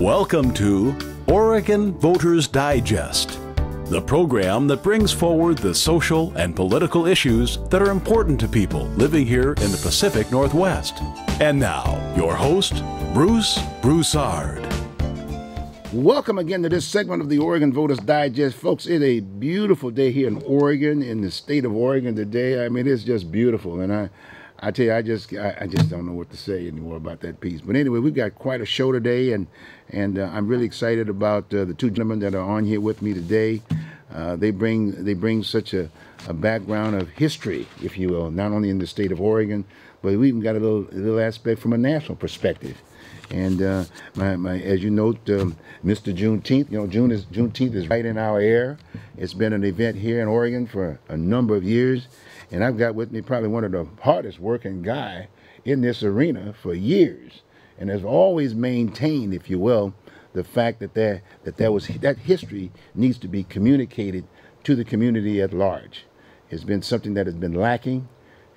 Welcome to Oregon Voters Digest, the program that brings forward the social and political issues that are important to people living here in the Pacific Northwest. And now, your host, Bruce Broussard. Welcome again to this segment of the Oregon Voters Digest. Folks, it's a beautiful day here in Oregon, in the state of Oregon today. I mean, it's just beautiful. And I, I tell you, I just, I, I just don't know what to say anymore about that piece. But anyway, we've got quite a show today, and and uh, I'm really excited about uh, the two gentlemen that are on here with me today. Uh, they bring they bring such a, a background of history, if you will, not only in the state of Oregon, but we even got a little a little aspect from a national perspective. And uh, my, my, as you note, um, Mr. Juneteenth, you know, June is Juneteenth is right in our air. It's been an event here in Oregon for a number of years, and I've got with me probably one of the hardest working guy in this arena for years, and has always maintained, if you will, the fact that there that there was that history needs to be communicated to the community at large. It's been something that has been lacking.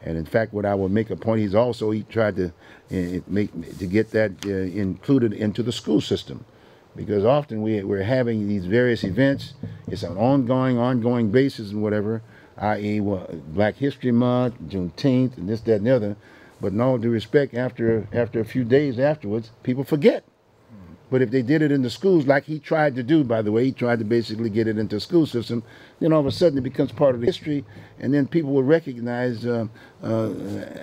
And in fact, what I will make a point, he's also he tried to uh, make to get that uh, included into the school system, because often we we're having these various events. It's an ongoing, ongoing basis and whatever, i.e., well, Black History Month, Juneteenth, and this, that, and the other. But in all due respect, after after a few days afterwards, people forget. But if they did it in the schools, like he tried to do, by the way, he tried to basically get it into the school system, then all of a sudden it becomes part of the history, and then people will recognize, uh, uh,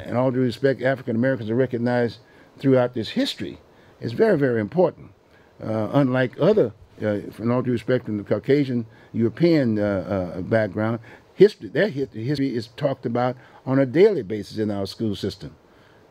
in all due respect, African Americans are recognized throughout this history. It's very, very important. Uh, unlike other, uh, in all due respect, in the Caucasian European uh, uh, background, history, their history is talked about on a daily basis in our school system.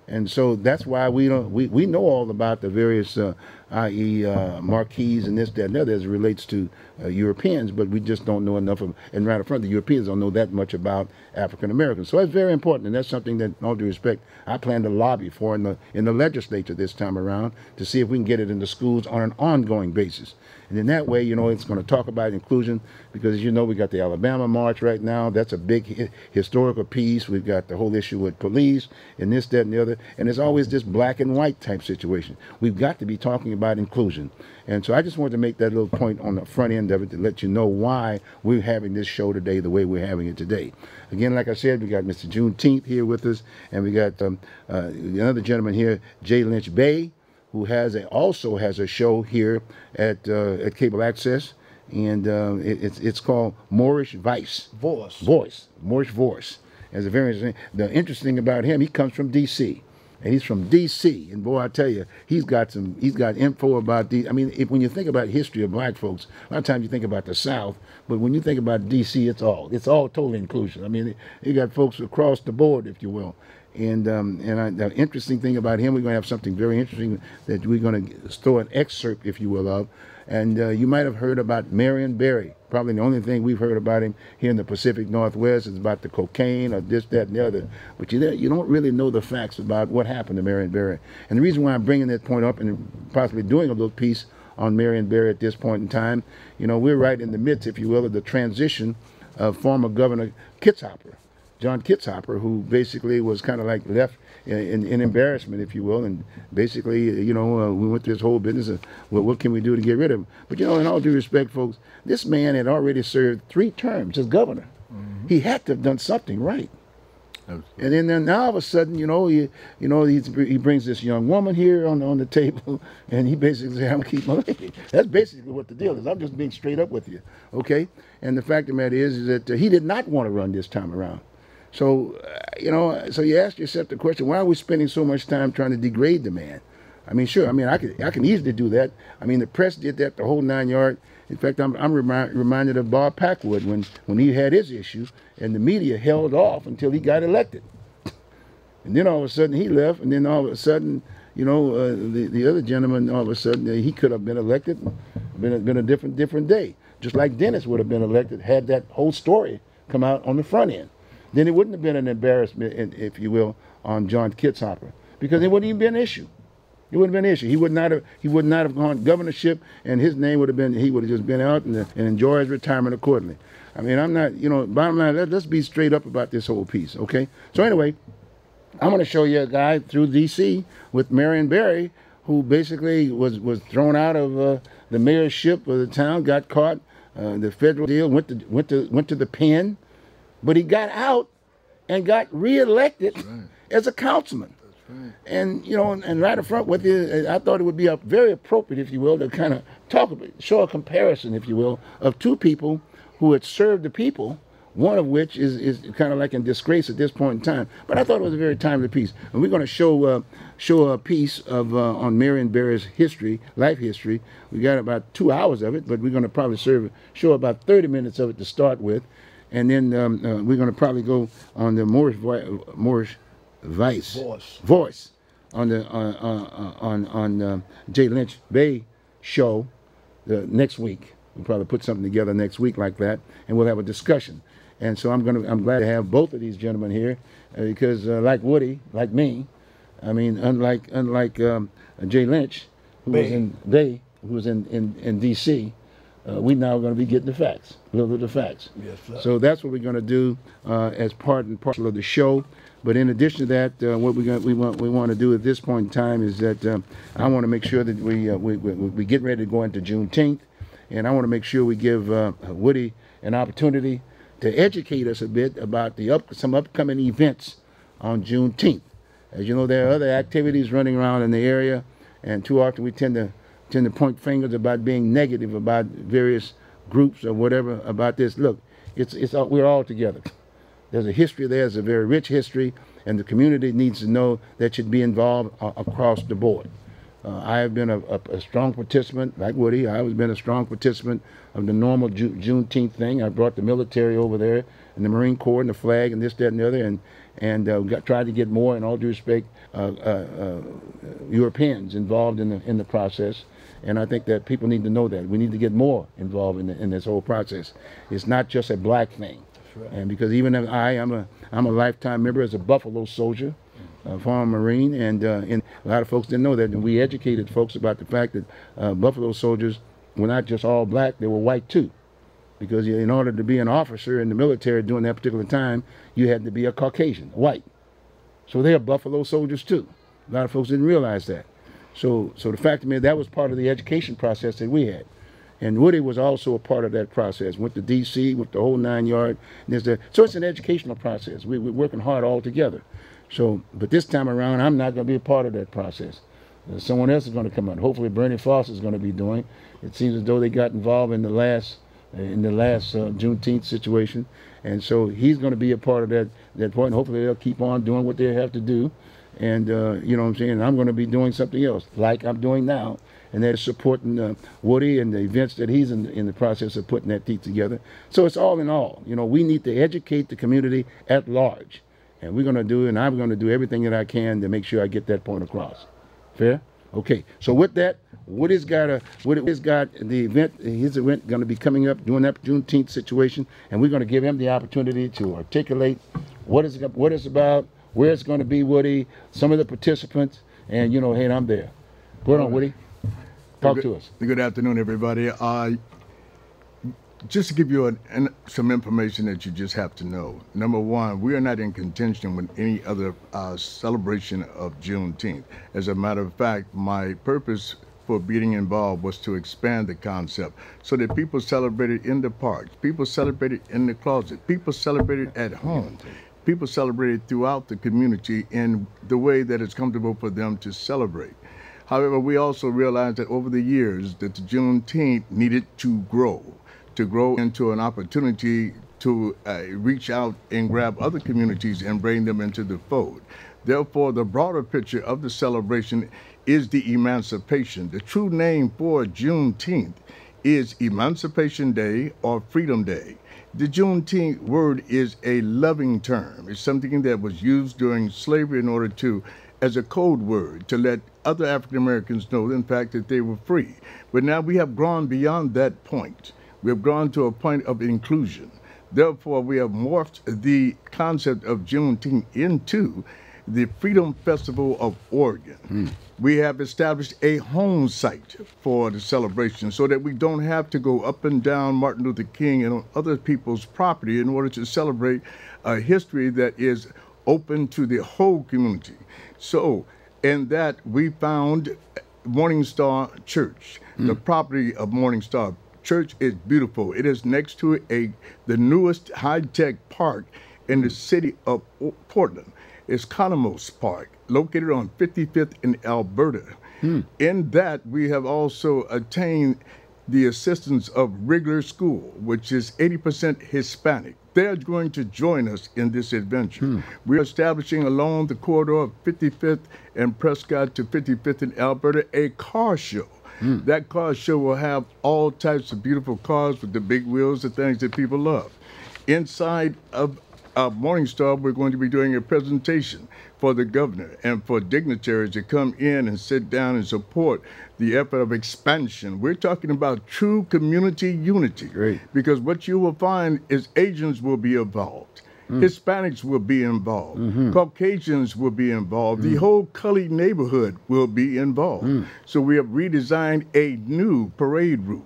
And so that's why we don't we, we know all about the various uh, i.e. Uh, marquees and this, that, and other as it relates to uh, Europeans, but we just don't know enough of, and right up front, the Europeans don't know that much about African Americans. So that's very important, and that's something that, in all due respect, I plan to lobby for in the in the legislature this time around to see if we can get it in the schools on an ongoing basis. And in that way, you know, it's going to talk about inclusion because, as you know, we got the Alabama March right now. That's a big hi historical piece. We've got the whole issue with police and this, that, and the other. And it's always this black and white type situation. We've got to be talking about inclusion. And so I just wanted to make that little point on the front end of it to let you know why we're having this show today the way we're having it today. Again, like I said, we got Mr. Juneteenth here with us, and we got um, uh, another gentleman here, Jay Lynch Bay, who has a, also has a show here at uh, at Cable Access, and uh, it, it's it's called Moorish Vice. Voice. Voice. Moorish Voice. As a very interesting. The interesting about him, he comes from D.C and he's from D.C. And boy, I tell you, he's got some, he's got info about the. I mean, if, when you think about history of black folks, a lot of times you think about the South, but when you think about D.C., it's all, it's all total inclusion. I mean, you got folks across the board, if you will. And um, and I, the interesting thing about him, we're going to have something very interesting that we're going to throw an excerpt, if you will, of. And uh, you might have heard about Marion Barry. Probably the only thing we've heard about him here in the Pacific Northwest is about the cocaine or this, that, and the other. But you, you don't really know the facts about what happened to Marion Barry. And the reason why I'm bringing that point up and possibly doing a little piece on Marion Barry at this point in time, you know, we're right in the midst, if you will, of the transition of former Governor Kitzhaber. John Kitzhaber, who basically was kind of like left in, in, embarrassment, if you will, and basically, you know, uh, we went through this whole business of well, what can we do to get rid of him? But you know, in all due respect, folks, this man had already served three terms as governor. Mm-hmm. He had to have done something right. Absolutely. And then, then now all of a sudden, you know, he, you know, he, he brings this young woman here on on the table, and he basically says, "I'm gonna keep my lady." That's basically what the deal is. I'm just being straight up with you, okay? And the fact of the matter is, is that uh, he did not want to run this time around. So, uh, you know, so you ask yourself the question, why are we spending so much time trying to degrade the man? I mean, sure, I mean, I can, I can easily do that. I mean, the press did that the whole nine yard. In fact, I'm, I'm remind, reminded of Bob Packwood when, when he had his issue and the media held off until he got elected. And then all of a sudden he left, and then all of a sudden, you know, uh, the, the other gentleman, all of a sudden, uh, he could have been elected, been a, been a different different day. Just like Dennis would have been elected had that whole story come out on the front end then it wouldn't have been an embarrassment, if you will, on John Kitzhaber because it wouldn't even be an issue. It wouldn't have been an issue. He would not have. He would not have gone governorship, and his name would have been. He would have just been out and, and enjoy his retirement accordingly. I mean, I'm not. You know, bottom line. Let, let's be straight up about this whole piece, okay? So anyway, I'm going to show you a guy through D.C. with Marion Barry, who basically was, was thrown out of uh, the mayorship of the town, got caught, uh, the federal deal, went to, went, to, went to the pen, but he got out and got reelected right. as a councilman. Right. And you know, and, and, right up front with you, I thought it would be a, very appropriate, if you will, to kind of talk about, show a comparison, if you will, of two people who had served the people one of which is, is kind of like in disgrace at this point in time. But I thought it was a very timely piece. And we're going to show uh, show a piece of uh, on Marion Barry's history, life history. We got about two hours of it, but we're going to probably serve show about 30 minutes of it to start with. And then um, uh, we're going to probably go on the Moorish, Moorish Vice voice, voice on the uh, uh, on on uh, Jay Lynch Bay show the next week. We'll probably put something together next week like that, and we'll have a discussion. And so I'm gonna I'm glad to have both of these gentlemen here uh, because uh, like Woody, like me, I mean unlike unlike um, Jay Lynch, who Bay. was in they who was in in, in D.C. Uh, we now going to be getting the facts, little of the facts. Yes, sir. So that's what we're going to do uh, as part and parcel of the show. But in addition to that, uh, what we we want we want to do at this point in time is that um, I want to make sure that we, uh, we, we we get ready to go into Juneteenth, and I want to make sure we give uh, Woody an opportunity to educate us a bit about the up, some upcoming events on Juneteenth. As you know, there are other activities running around in the area, and too often we tend to tend to point fingers about being negative about various groups or whatever about this. Look, it's it's we're all together. There's a history there. There's a very rich history, and the community needs to know that should be involved uh, across the board. Uh, I have been a, a, a, strong participant, like Woody. I have been a strong participant of the normal Ju Juneteenth thing. I brought the military over there, and the Marine Corps, and the flag, and this, that, and the other, and and uh, got, tried to get more, in all due respect, uh, uh, uh, Europeans involved in the in the process. And I think that people need to know that we need to get more involved in the, in this whole process. It's not just a black thing. Right. And because even if I, I'm a I'm a lifetime member as a Buffalo soldier uh, former Marine, and, uh, and a lot of folks didn't know that. And we educated folks about the fact that uh, Buffalo soldiers were not just all black; they were white too, because in order to be an officer in the military during that particular time, you had to be a Caucasian, white. So they are Buffalo soldiers too. A lot of folks didn't realize that. So, so the fact of me, that was part of the education process that we had. And Woody was also a part of that process. Went to D.C. with the whole nine yard. So it's an educational process. We, we're working hard all together. So, but this time around, I'm not going to be a part of that process. Uh, someone else is going to come out. Hopefully, Bernie Foss is going to be doing. It seems as though they got involved in the last in the last uh, Juneteenth situation, and so he's going to be a part of that that point. Hopefully, they'll keep on doing what they have to do, and uh, you know what I'm saying. I'm going to be doing something else, like I'm doing now, and that's supporting uh, Woody and the events that he's in, in the process of putting that together. So it's all in all, you know, we need to educate the community at large and we're going to do, and I'm going to do everything that I can to make sure I get that point across. Fair? Okay. So with that, Woody's got a Woody's got the event. His event going to be coming up during that Juneteenth situation, and we're going to give him the opportunity to articulate what is what it's about, where it's going to be. Woody, some of the participants, and you know, hey, I'm there. Go on, Woody. Talk good, to us. Good afternoon, everybody. Uh, just to give you an, an, some information that you just have to know. Number one, we are not in contention with any other uh, celebration of Juneteenth. As a matter of fact, my purpose for being involved was to expand the concept so that people celebrated in the parks, people celebrated in the closet, people celebrated at home. People celebrate it throughout the community in the way that it's comfortable for them to celebrate. However, we also realized that over the years that the Juneteenth needed to grow to grow into an opportunity to uh, reach out and grab other communities and bring them into the fold. Therefore, the broader picture of the celebration is the emancipation. The true name for Juneteenth is Emancipation Day or Freedom Day. The Juneteenth word is a loving term. It's something that was used during slavery in order to, as a code word, to let other African Americans know, in fact, that they were free. But now we have gone beyond that point. We have gone to a point of inclusion. Therefore, we have morphed the concept of Juneteenth into the Freedom Festival of Oregon. Mm. We have established a home site for the celebration so that we don't have to go up and down Martin Luther King and other people's property in order to celebrate a history that is open to the whole community. So, in that, we found Morning Star Church, the property of Morning Star Church is beautiful. It is next to a the newest high-tech park in the city of Portland. It's Khunamokwst Park, located on 55th in Alberta. Hmm. In that, we have also attained the assistance of Rigler School, which is 80% Hispanic. They're going to join us in this adventure. Hmm. We're establishing along the corridor of 55th and Prescott to 55th in Alberta a car show. Hmm. That car show will have all types of beautiful cars with the big wheels, the things that people love. Inside of uh, Morningstar, we're going to be doing a presentation for the governor and for dignitaries to come in and sit down and support the effort of expansion. We're talking about true community unity. Great. Because what you will find is Asians will be involved. Mm. Hispanics will be involved. Mm-hmm. Caucasians will be involved. The mm. whole Cully neighborhood will be involved. Mm. So we have redesigned a new parade route.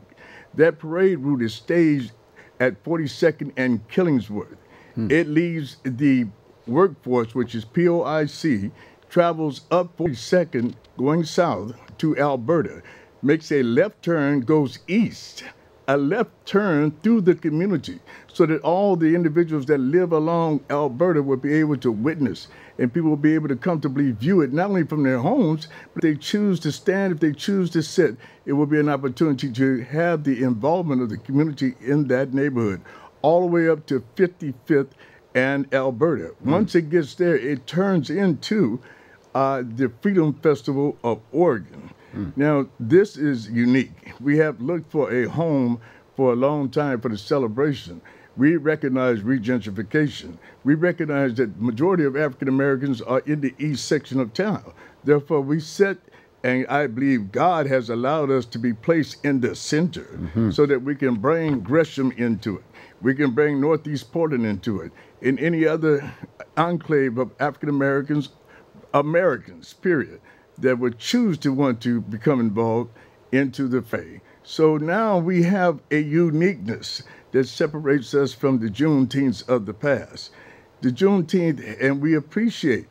That parade route is staged at 42nd and Killingsworth. Hmm. It leaves the workforce, which is POIC, travels up 42nd going south to Alberta, makes a left turn, goes east, a left turn through the community so that all the individuals that live along Alberta will be able to witness and people will be able to comfortably view it not only from their homes, but if they choose to stand, if they choose to sit, it will be an opportunity to have the involvement of the community in that neighborhood all the way up to 55th and Alberta. Hmm. Once it gets there, it turns into uh, the Freedom Festival of Oregon. Hmm. Now, this is unique. We have looked for a home for a long time for the celebration. We recognize regentrification. We recognize that majority of African Americans are in the east section of town. Therefore, we set and I believe God has allowed us to be placed in the center mm-hmm. so that we can bring Gresham into it. We can bring Northeast Portland into it. In any other enclave of African Americans, Americans, period, that would choose to want to become involved into the fray. So now we have a uniqueness that separates us from the Juneteenth of the past. The Juneteenth, and we appreciate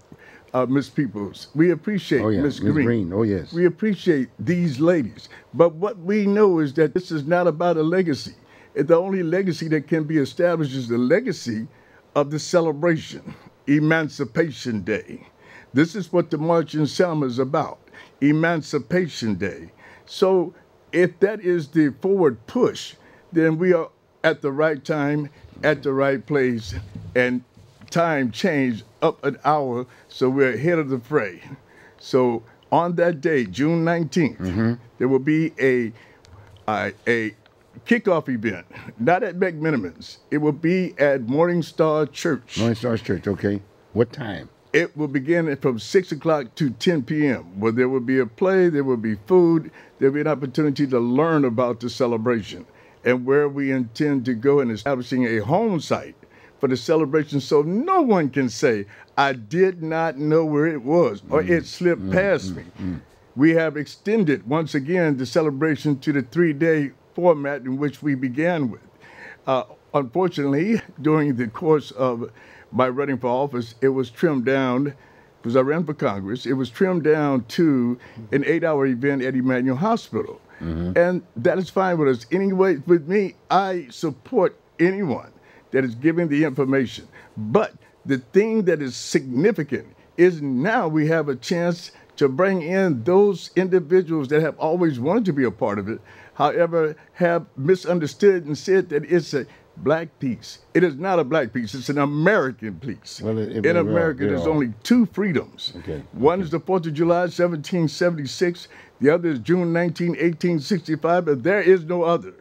uh, Miss Peoples. We appreciate Oh, yeah, Miss Miss Green. Green. Oh, yes. We appreciate these ladies. But what we know is that this is not about a legacy. The only legacy that can be established is the legacy of the celebration, Emancipation Day. This is what the March in Selma is about, Emancipation Day. So if that is the forward push, then we are at the right time, at the right place, and time changed up an hour, so we're ahead of the fray. So on that day, June 19th, mm-hmm. there will be a, a a kickoff event, not at McMenamin's. It will be at Morning Star Church. Morning Stars Church. Okay. What time? It will begin from 6 o'clock to 10 p.m., where there will be a play, there will be food, there will be an opportunity to learn about the celebration and where we intend to go in establishing a home site for the celebration so no one can say, I did not know where it was or mm. it slipped mm, past mm, me. We have extended once again the celebration to the three day format in which we began with. Uh, unfortunately, during the course of my running for office, it was trimmed down because I ran for Congress. It was trimmed down to an eight hour event at Emanuel Hospital. And that is fine with us. Anyway, with me, I support anyone that is giving the information. But the thing that is significant is now we have a chance to bring in those individuals that have always wanted to be a part of it, however, have misunderstood and said that it's a black peace. It is not a black peace, it's an American peace. Well, it- it- in America, yeah. there's only two freedoms. Okay, One is the 4th of July, 1776. The other is June 19, 1865, but there is no other.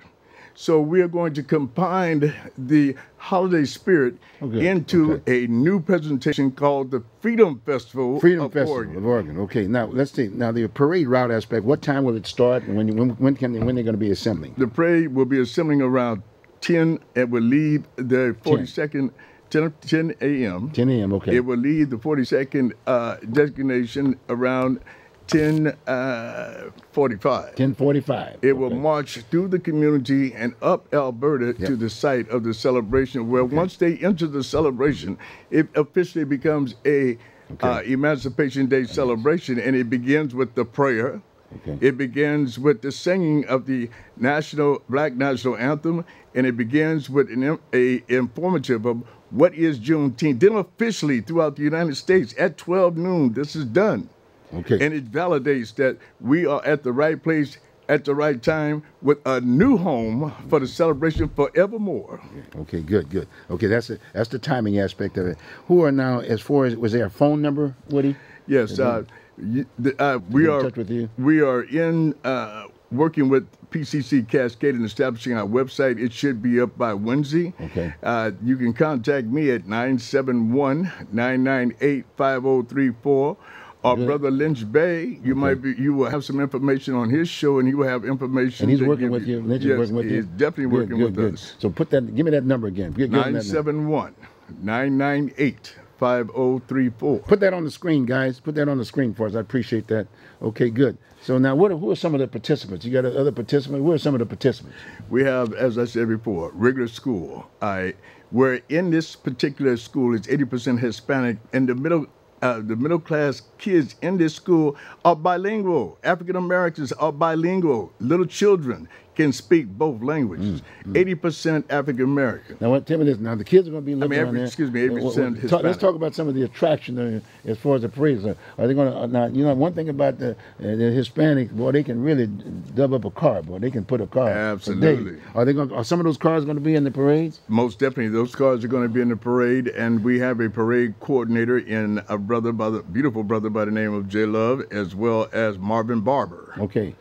So we are going to combine the holiday spirit Okay, into okay. a new presentation called the Freedom Festival Freedom of Festival Oregon. of Oregon. Okay. Now let's see. Now the parade route aspect. What time will it start? And when when when can they, when they're going to be assembling? The parade will be assembling around 10 and will leave the 42nd 10, 10 a.m. 10 a.m. Okay. It will leave the 42nd uh, designation around 10 uh, 45. 10:45. It will march through the community and up Alberta to the site of the celebration, where once they enter the celebration, it officially becomes a uh, Emancipation Day celebration, and it begins with the prayer, Okay. It begins with the singing of the national black national anthem, and it begins with an a informative of what is Juneteenth. Then officially throughout the United States at 12 noon, this is done. Okay. And it validates that we are at the right place at the right time with a new home for the celebration forevermore. Okay, good, good. Okay, that's it. That's the timing aspect of it. Who are now, as far as was there a phone number, Woody? Yes, uh, y- the, uh, we are. you? We are in uh, working with PCC Cascade and establishing our website. It should be up by Wednesday. Okay. Uh, you can contact me at 971-998-5034. Our Good. brother Lynch Bay, you might be, you will have some information on his show, and he will have information. And he's working with you. Lynch yes, is working with you. he's definitely Good, working good, with us. So put that. Give me that number again. Give, give me that number. 971 998 5034. Put that on the screen, guys. Put that on the screen for us. I appreciate that. Okay, good. So now, what are, who are some of the participants? You got other participants? Who are some of the participants? We have, as I said before, Rigler school. I where in this particular school it's 80% Hispanic, and the middle uh, the middle class kids in this school are bilingual. African Americans are bilingual. Little children can speak both languages. Mm, 80% African American. Now, what, tell me this. Now, the kids are going to be looking every- on there. excuse me, 80% what- what- talk- Hispanic. Let's talk about some of the attraction uh, as far as the parades. Are, are they going to? Uh, now, you know, one thing about the, uh, the Hispanic, boy, they can really dub up a car. Boy, they can put a car. Absolutely. Are they going? Are some of those cars going to be in the parades? Most definitely, those cars are going to be in the parade, and we have a parade coordinator in a brother by the beautiful brother by the name of J Love, as well as Marvin Barber. Okay.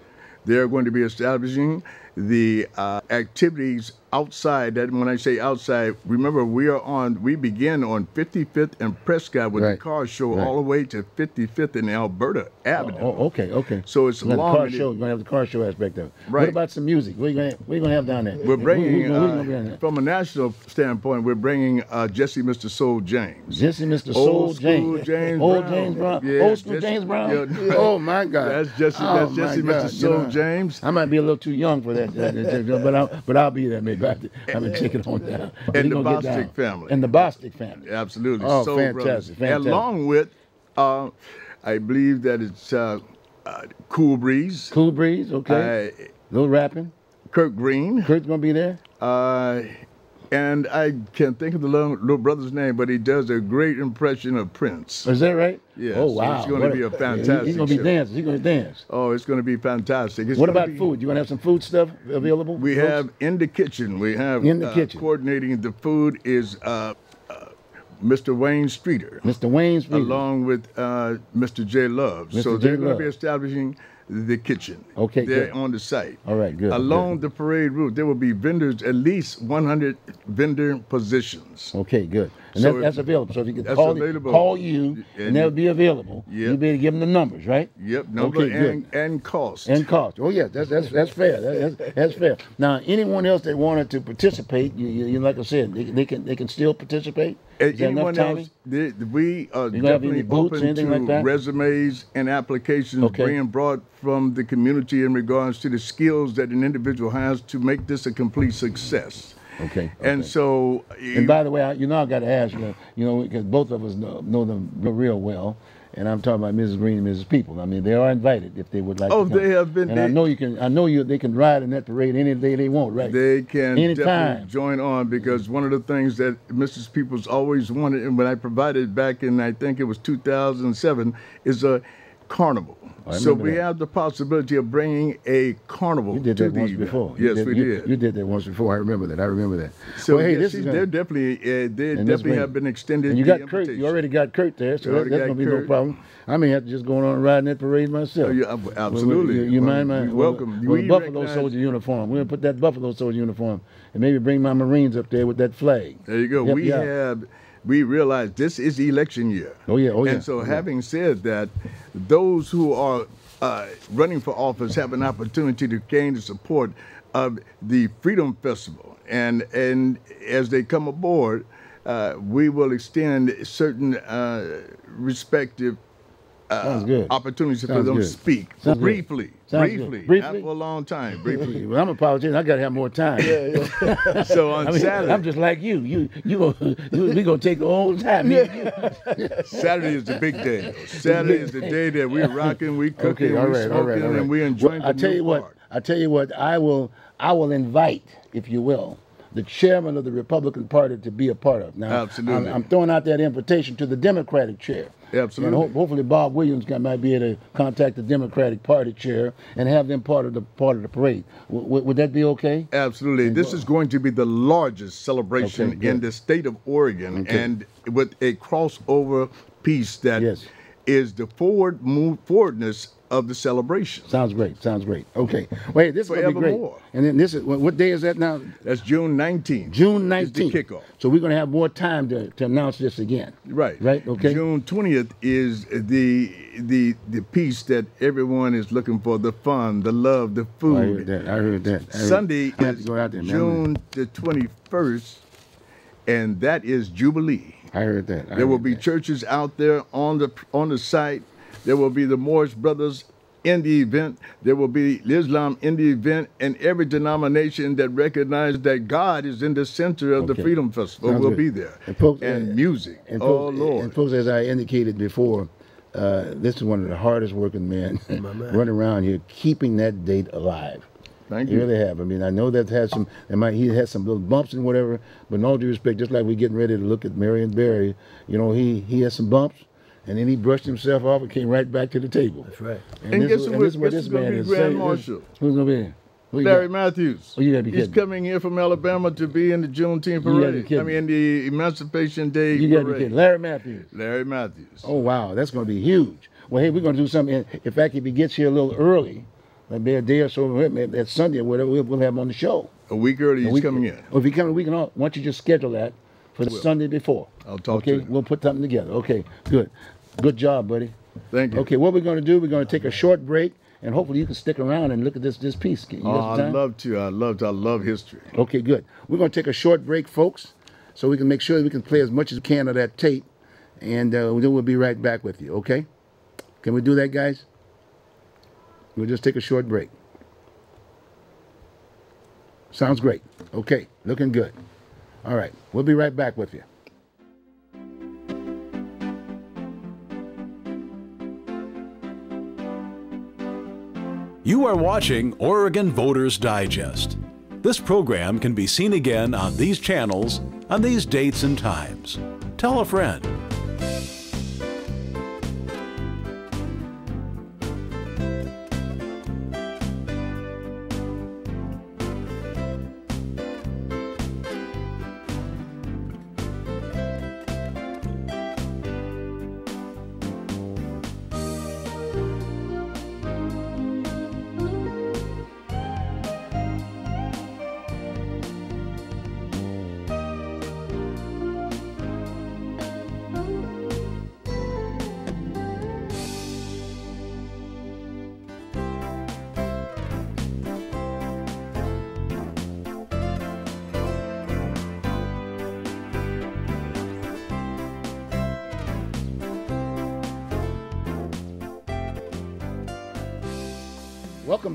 They're going to be establishing the uh, activities outside. That when I say outside, remember we are on. We begin on 55th and Prescott with Right. the car show Right. all the way to 55th and Alberta Avenue. Oh, okay, okay. So it's We're gonna have long the car show. We're gonna have the car show aspect of it. Right. What about some music? What are you gonna What are you gonna have down there? We're bringing, who- who- who uh, gonna be on there? from a national standpoint, we're bringing uh, Jesse Mr. Soul James. Jesse, Mr. Soul James, James old James Brown, Yeah, old school Jesse- James Brown. yeah. Oh my God, That's Jesse- Oh, that's Jesse, Mr. God, you Soul know, James. I might be a little too young for that, but I'll, but I'll be there maybe. I haven't taken on down. And the Bostic family. And the Bostic family. Absolutely. Oh, Soul fantastic, fantastic. Along with, uh, I believe that it's uh, uh, Cool Breeze, Cool Breeze, okay. uh, little rapping. Kirk Green, Kurt's gonna be there. And I can't think of the little, little brother's name, but he does a great impression of Prince. Is that right? Yes, Oh so wow. it's gonna be a fantastic He's gonna be dancing. He's gonna dance. Oh, it's going to be fantastic. It's What about be- food? You gonna have some food stuff available? We folks? have in the kitchen. We have In the uh, kitchen. coordinating the food is uh, uh, Mr. Wayne Streeter. Mr. Wayne food. along with uh, Mr. J Love. So J. they're going to be establishing the kitchen. Okay, They're good. on the site. All right, good, Along good. the parade route, there will be vendors, at least 100 vendor positions. Okay, good. And So that, that's available. So if you can call, available. call you, and, And- they'll be available. Yep. You'll be able to give them the numbers, right? Yep, number Okay, good. and, and cost. And cost. Oh yeah, that's that's that's fair. That- That's, that's fair. Now, anyone else that wanted to participate, you, you, you like I said, they, they can they can still participate. Is anyone else, they, we are You gonna have any definitely booths, open to like that? resumes and applications Okay. being brought from the community in regards to the skills that an individual has to make this a complete success. Okay. And okay. so, And by the way, I, you know, I got to ask you, you know, because both of us know, know them real well, and I'm talking about Mrs. Green and Mrs. People. I mean, they are invited if they would like. Oh, to come. they have been- And I know you can. I know you. They can ride in that parade any day they want, right? They can Anytime. join on because one of the things that Mrs. Peoples always wanted, and when I provided back in, I think it was 2007, is a carnival. So we that. have the possibility of bringing a carnival You did that once event. before. You Yes, we you, did. You did that once before. I remember that. I remember that. So well, hey, yes, this is they're definitely, uh, they definitely have been extended. And you got Kurt. You already got Kurt there, so that, already gonna be no problem. I may have to just go on and in that parade myself. Oh, yeah, ab- absolutely. You, you Well, mind my welcome. With, with Buffalo recognize- Soldier uniform. We're gonna put that Buffalo Soldier uniform and maybe bring my Marines up there with that flag. There you go. Yep, we yeah. have, we realize this is election year. Oh, yeah, oh, yeah, And so, oh, yeah. having said that, those who are uh, running for office have an opportunity to gain the support of the Freedom Festival, and and as they come aboard, uh, we will extend certain uh, respective Sounds good. opportunities for Sounds them to speak Sounds good. Briefly. Sounds Sounds good. briefly, not for a long time. Briefly. Well, I'm a politician. I got to have more time. Yeah, yeah. so on I mean, Saturday, I'm just like you. You, you, gonna, you we gonna take the whole time. you. Saturday is the big day. Saturday is the day that we're rocking, we cooking, Okay, all we right, smoking, all right, all right. and we enjoying Well, I tell you what. I tell you what. I will. I will invite, if you will, the chairman of the Republican Party to be a part of. Now, Absolutely. I'm, I'm throwing out that invitation to the Democratic chair. Absolutely. And ho- hopefully, Bob Williams can, might be able to contact the Democratic Party chair and have them part of the part of the parade. W- would that be okay? Absolutely. This is going to be the largest celebration Okay, in the state of Oregon Okay. and with a crossover piece that is Yes. the forward move forwardness of the celebration. Sounds great. Sounds great. Okay. Wait, this is be great. And then this is what, day is that now? That's June 19th. June is the 19th. kickoff. So we're gonna have more time to, to announce this again. Right. Right. Okay. June 20th is the the the piece that everyone is looking for, the fun, the love, the Oh, I food. heard that. I heard that. I heard- Sunday I is to go out there. June the 21st, and that is Jubilee. I heard that. I There will be that. churches out there on the on the site. There will be the Morris brothers in the event. There will be Islam in the event, and every denomination that recognizes that God is in the center of the Freedom Festival Sounds will good. be there. And folks, and uh, music. And oh folks, Lord. And folks, as I indicated before, uh, this is one of the hardest working men running around here, keeping that date alive. Thank He you. really have. I mean, I know that has some. It might he has some little bumps and whatever, but in all due respect, just like we're getting ready to look at Marion Barry, you know, he he has some bumps, and then he brushed himself off and came right back to the table. That's right. And this guess is- who- and this is what guess this who's man is Grand saying. Marshal? Who's gonna be? Who Larry got? Matthews. Oh, you gotta be kidding. He's coming here from Alabama to be in the Juneteenth gotta be parade. I mean, the Emancipation Day You got to be kidding. Larry Matthews. Larry Matthews. Oh wow, that's going to be huge. Well, hey, we're going to do something. In, in fact, if he gets here a little early, maybe a day or so, maybe that Sunday or whatever, we'll, we'll have him on the show. A week early, A he's week- coming in. Or if he comes a week and all, why don't you just schedule that for the will. Sunday before? I'll talk okay, to him. we'll put something together. Okay, good, good job, buddy. Thank you. Okay, what we're going to do? We're going to take a short break, and hopefully you can stick around and look at this this piece. You Oh, I'd love to. I love to. I love history. Okay, good. We're going to take a short break, folks, so we can make sure we can play as much as we can of that tape, and uh, then we'll be right back with you. Okay? Can we do that, guys? We'll just take a short break. Sounds great. Okay, looking good. All right, we'll be right back with you. You are watching Oregon Voters Digest. This program can be seen again on these channels on these dates and times. Tell a friend.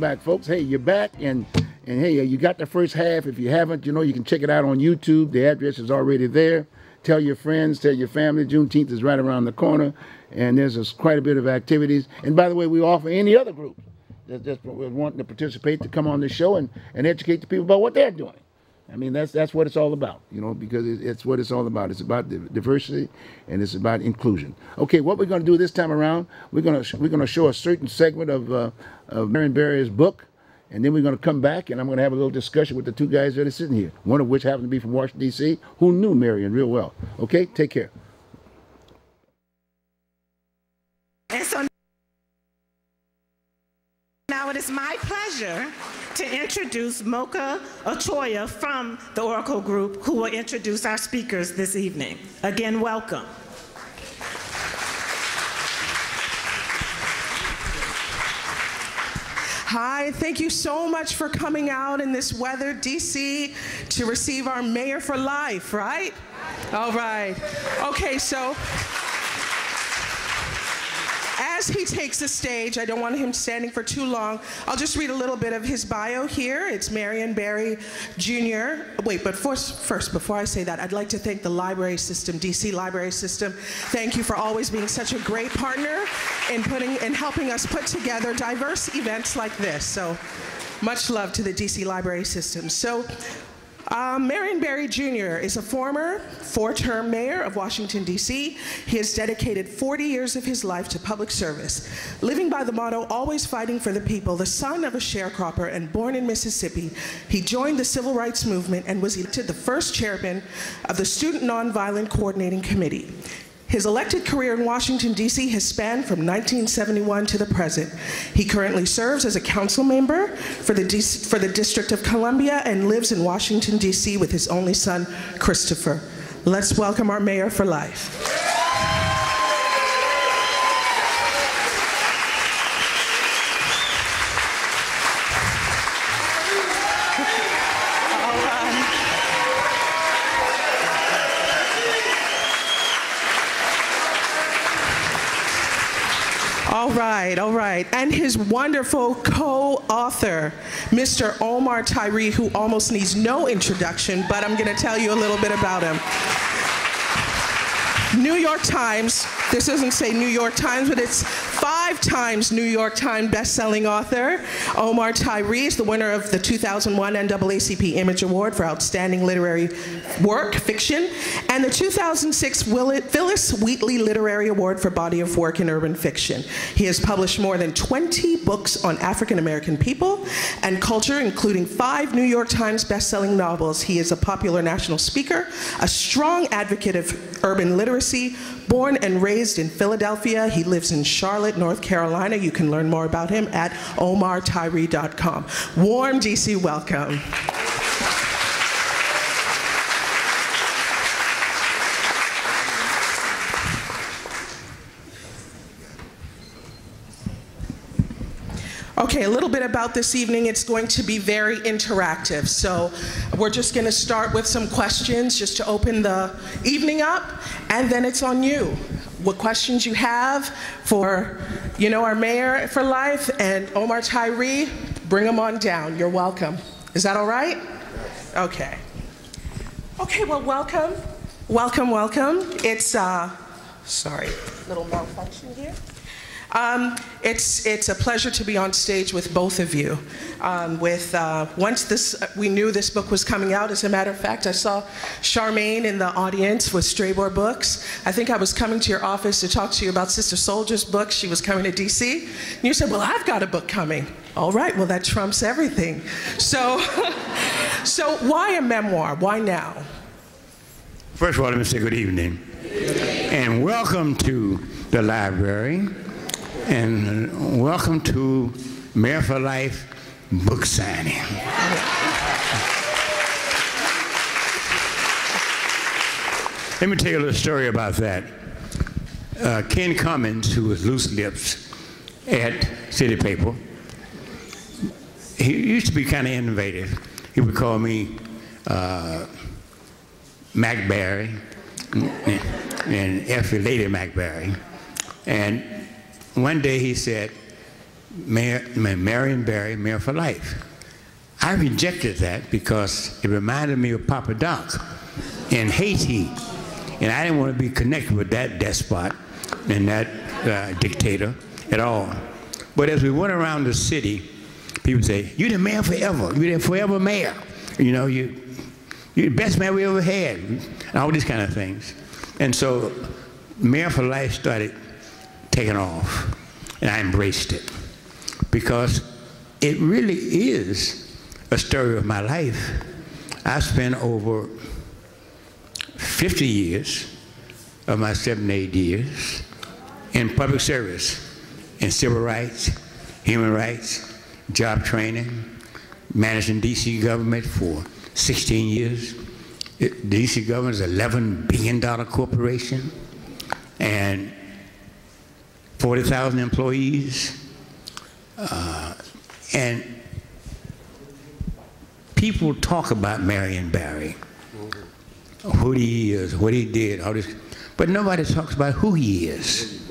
Back, folks. Hey, you're back, and and hey, you got the first half. If you haven't, you know you can check it out on YouTube. The address is already there. Tell your friends, tell your family. Juneteenth is right around the corner, and there's a, quite a bit of activities. And by the way, we offer any other group that that's wanting to participate to come on the show and, and educate the people about what they're doing. I mean, that's that's what it's all about, you know, because it, it's what it's all about. It's about diversity and it's about inclusion. Okay, what we're going to do this time around, we're going to we're going to show a certain segment of uh, of Marion Barry's book, and then we're going to come back and I'm going to have a little discussion with the two guys that are sitting here. One of which happened to be from Washington D.C., who knew Marion real well. Okay, take care. And so now it is my pleasure to introduce Mocha Ochoya from the Oracle Group, who will introduce our speakers this evening. Again, welcome. Hi, thank you so much for coming out in this weather, DC, to receive our mayor for life, right? All right. Okay, so as he takes the stage, I don't want him standing for too long. I'll just read a little bit of his bio here. It's Marion Barry Jr. Wait, but first, first, before I say that, I'd like to thank the library system, DC Library System. Thank you for always being such a great partner in putting and helping us put together diverse events like this. So much love to the DC Library System. So um, Marion Barry Jr. is a former four-term mayor of Washington, D.C. He has dedicated 40 years of his life to public service, living by the motto, always fighting for the people, the son of a sharecropper and born in Mississippi. He joined the civil rights movement and was elected the first chairman of the Student Nonviolent Coordinating Committee. His elected career in Washington, D.C. has spanned from 1971 to the present. He currently serves as a council member for the, for the District of Columbia and lives in Washington, D.C. with his only son, Christopher. Let's welcome our mayor for life. Right, all right. And his wonderful co author, Mr. Omar Tyree, who almost needs no introduction, but I'm going to tell you a little bit about him. New York Times, this doesn't say New York Times, but it's five times New York Times bestselling author. Omar Tyree is the winner of the 2001 NAACP Image Award for Outstanding Literary Work, Fiction, and the 2006 Phillis Wheatley Literary Award for Body of Work in Urban Fiction. He has published more than 20 books on African American people and culture, including five New York Times bestselling novels. He is a popular national speaker, a strong advocate of urban literacy, born and raised in Philadelphia. He lives in Charlotte. North Carolina. You can learn more about him at omartyree.com. Warm DC welcome. Okay, a little bit about this evening. It's going to be very interactive. So we're just going to start with some questions just to open the evening up, and then it's on you what questions you have for, you know, our mayor for life and Omar Tyree, bring them on down. You're welcome. Is that all right? Okay. Okay, well, welcome. Welcome, welcome. It's, uh, sorry, little malfunction here. Um, it's, it's a pleasure to be on stage with both of you. Um, with, uh, once this, we knew this book was coming out, as a matter of fact, I saw Charmaine in the audience with Strebor Books. I think I was coming to your office to talk to you about Sister Souljah's book. She was coming to DC. And you said, well, I've got a book coming. All right, well, that trumps everything. So, so why a memoir? Why now? First of all, let me say good evening. And welcome to the library and welcome to Mayor for Life book signing. Let me tell you a little story about that. Uh, Ken Cummins, who was loose lips at City Paper, he used to be kind of innovative. He would call me uh, Mac Barry and, Effie Lady Mac Barry. And one day he said, Mayor, Marion Barry, Mayor for Life. I rejected that because it reminded me of Papa Doc in Haiti. And I didn't want to be connected with that despot and that uh, dictator at all. But as we went around the city, people say, you're the mayor forever. You're the forever mayor. You know, you, you're the best mayor we ever had. And all these kind of things. And so Mayor for Life started taken off. And I embraced it because it really is a story of my life. I spent over 50 years of my 78 years in public service, in civil rights, human rights, job training, managing DC government for 16 years. It, DC government is an $11 billion corporation. And 40,000 employees. Uh, and people talk about Marion Barry, who he is, what he did, all this, but nobody talks about who he is.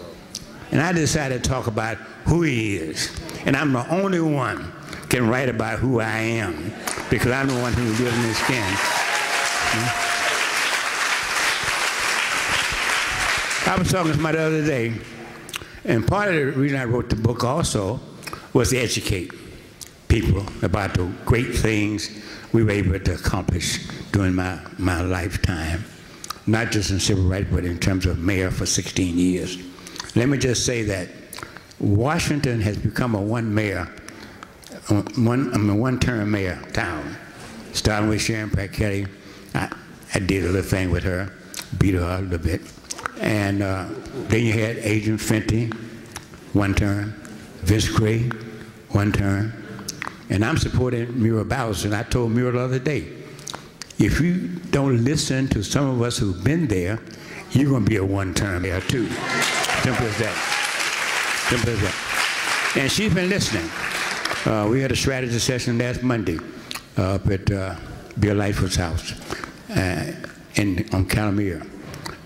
And I decided to talk about who he is. And I'm the only one can write about who I am because I'm the one who lives in his skin. I was talking to somebody the other day, and part of the reason I wrote the book also was to educate people about the great things we were able to accomplish during my, my lifetime, not just in civil rights, but in terms of mayor for 16 years. Let me just say that Washington has become a one mayor, uh, one, I mean, one term mayor town. Starting with Sharon Pratt Kelly, I, I did a little thing with her, beat her a little bit. And uh, then you had Adrian Fenty, one term, Vince Gray, one term. And I'm supporting Muriel Bowser, and I told Muriel the other day, if you don't listen to some of us who've been there, you're going to be a one-term mayor too. Simple as that. Simple as that. And she's been listening. Uh, we had a strategy session last Monday uh, up at uh, Bill Lightfoot's house uh, in, on Calamere.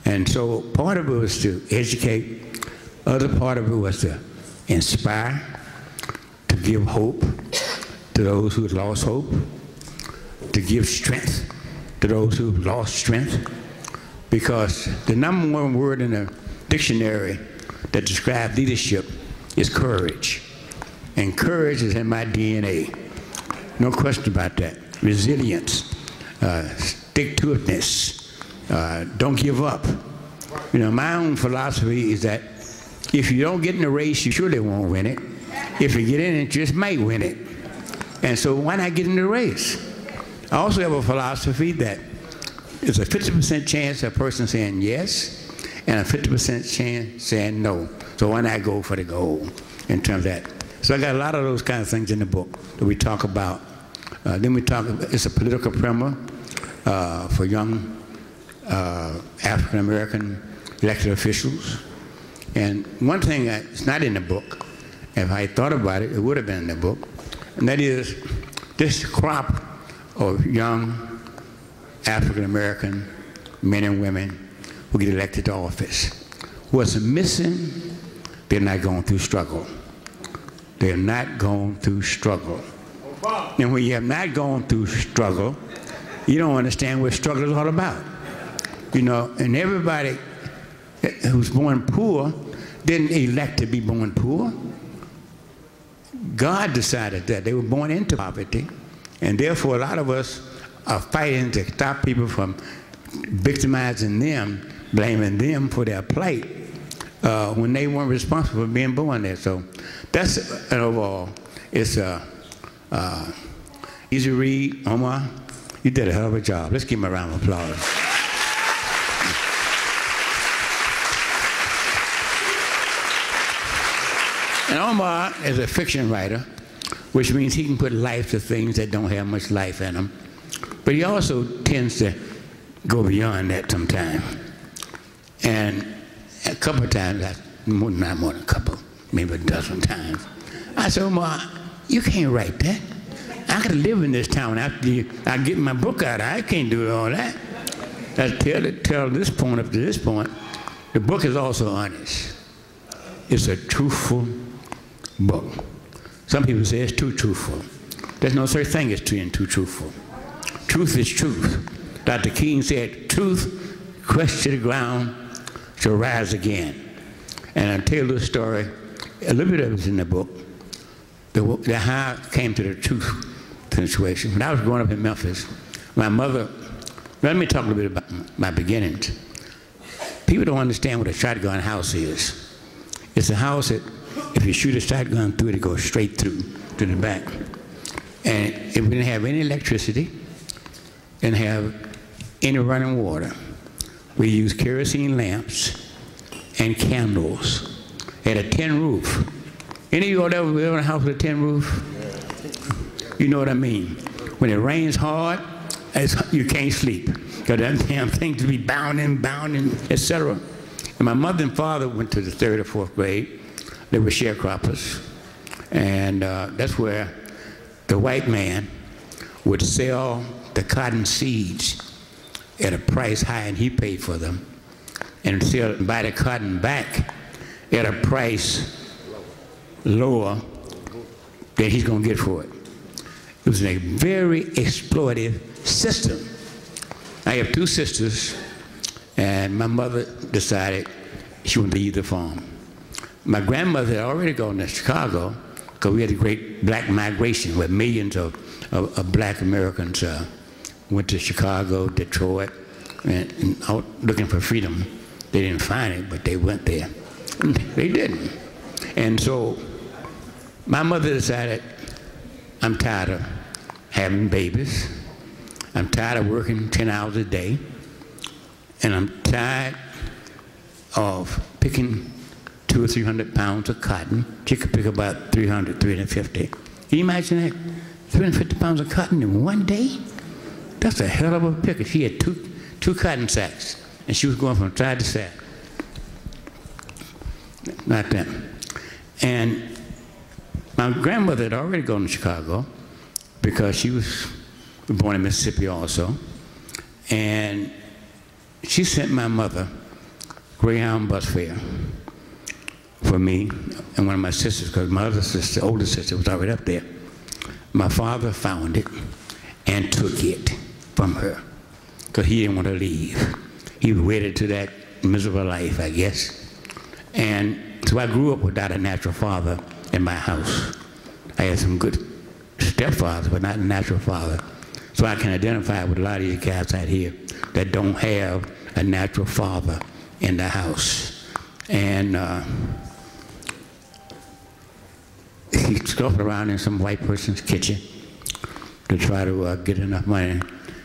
And so part of it was to educate, other part of it was to inspire, to give hope to those who had lost hope, to give strength to those who have lost strength. Because the number one word in the dictionary that describes leadership is courage. And courage is in my DNA. No question about that. Resilience, uh, stick to itness, uh, don't give up. You know, my own philosophy is that if you don't get in the race, you surely won't win it. If you get in it, you just might win it. And so why not get in the race? I also have a philosophy that there's a 50% chance of a person saying yes and a 50% chance saying no. So why not go for the goal in terms of that? So I got a lot of those kind of things in the book that we talk about. Uh, then we talk, it's a political primer uh, for young uh, African American elected officials. And one thing that's not in the book, if I thought about it, it would have been in the book, and that is this crop of young African American men and women who get elected to office. What's missing, they're not going through struggle. They're not going through struggle. And when you have not gone through struggle, you don't understand what struggle is all about. You know, and everybody who's born poor didn't elect to be born poor. God decided that. They were born into poverty. And therefore, a lot of us are fighting to stop people from victimizing them, blaming them for their plight uh, when they weren't responsible for being born there. So that's an overall. It's uh, uh, easy read. Omar, you did a hell of a job. Let's give him a round of applause. And Omar is a fiction writer, which means he can put life to things that don't have much life in them. But he also tends to go beyond that sometimes. And a couple of times, I, not more than a couple, maybe a dozen times, I said, Omar, you can't write that. I to live in this town after you, I get my book out. I can't do all that. I tell it, tell this point up to this point. The book is also honest. It's a truthful book. Some people say it's too truthful. There's no such thing as being too truthful. Truth is truth. Dr. King said, truth crushed to the ground shall rise again. And I'll tell a story, a little bit of it's in the book, the, the how I came to the truth situation. When I was growing up in Memphis, my mother, let me talk a little bit about my beginnings. People don't understand what a shotgun house is. It's a house that if you shoot a shotgun through it, it goes straight through to the back. And it didn't have any electricity, didn't have any running water. We used kerosene lamps and candles. Had a tin roof. Any of you all ever live in a house with a tin roof? You know what I mean. When it rains hard, you can't sleep. Because that damn thing to be bounding, bounding, etc. And my mother and father went to the third or fourth grade. They were sharecroppers. And uh, that's where the white man would sell the cotton seeds at a price high and he paid for them and sell buy the cotton back at a price lower than he's going to get for it. It was a very exploitative system. I have two sisters, and my mother decided she would leave the farm. My grandmother had already gone to Chicago because we had a great black migration where millions of, of, of black Americans uh, went to Chicago, Detroit, and, and out looking for freedom. They didn't find it, but they went there. They didn't. And so my mother decided, I'm tired of having babies. I'm tired of working 10 hours a day. And I'm tired of picking two or 300 pounds of cotton. She could pick about 300, 350. Can you imagine that? 350 pounds of cotton in one day? That's a hell of a picker. She had two, two cotton sacks, and she was going from side to side. Not that. And my grandmother had already gone to Chicago because she was born in Mississippi also. And she sent my mother Greyhound bus fare for me and one of my sisters, because my other sister, older sister, was already up there. My father found it and took it from her because he didn't want to leave. He was wedded to that miserable life, I guess. And so I grew up without a natural father in my house. I had some good stepfathers, but not a natural father. So I can identify with a lot of you guys out here that don't have a natural father in the house. And uh, he around in some white person's kitchen to try to uh, get enough money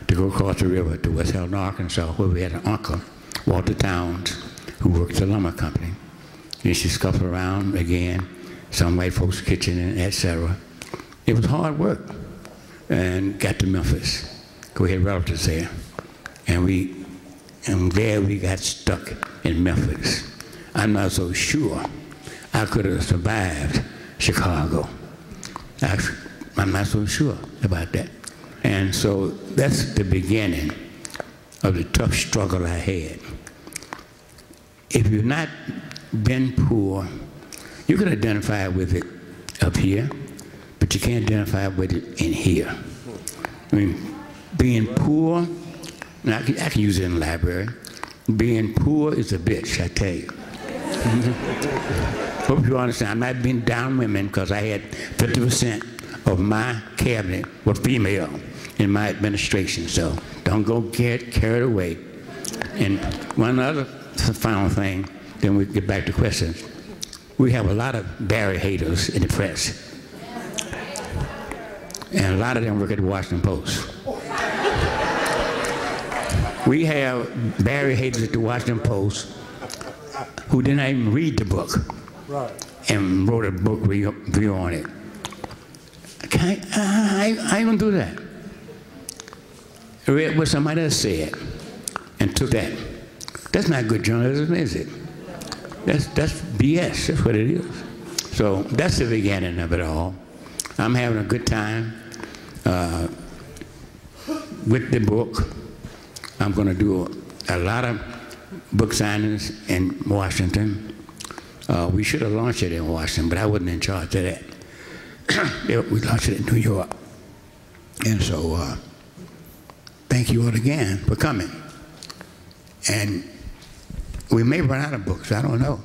to go across the river to West Helena, Arkansas, where we had an uncle, Walter Towns, who worked at the lumber company. And she scuffled around again, some white folks' kitchen, and etc. It was hard work, and got to Memphis. We had relatives there, and we, and there we got stuck in Memphis. I'm not so sure I could have survived Chicago. I'm not so sure about that. And so that's the beginning of the tough struggle I had. If you've not been poor, you can identify with it up here, but you can't identify with it in here. I mean, being poor, and I can, I can use it in the library, being poor is a bitch, I tell you. Hope you understand. I'm not being down women because I had 50% of my cabinet were female in my administration. So don't go get carried away. And one other final thing, then we get back to questions. We have a lot of Barry haters in the press. And a lot of them work at the Washington Post. We have Barry haters at the Washington Post who didn't even read the book Right. and wrote a book review on it. I, I, I don't do that. Read what somebody else said and took that. That's not good journalism, is it? That's, that's BS, that's what it is. So that's the beginning of it all. I'm having a good time uh, with the book. I'm going to do a, a lot of book signings in Washington. Uh, we should have launched it in Washington, but I wasn't in charge of that. We launched it in New York. And so, uh, thank you all again for coming. And we may run out of books, I don't know.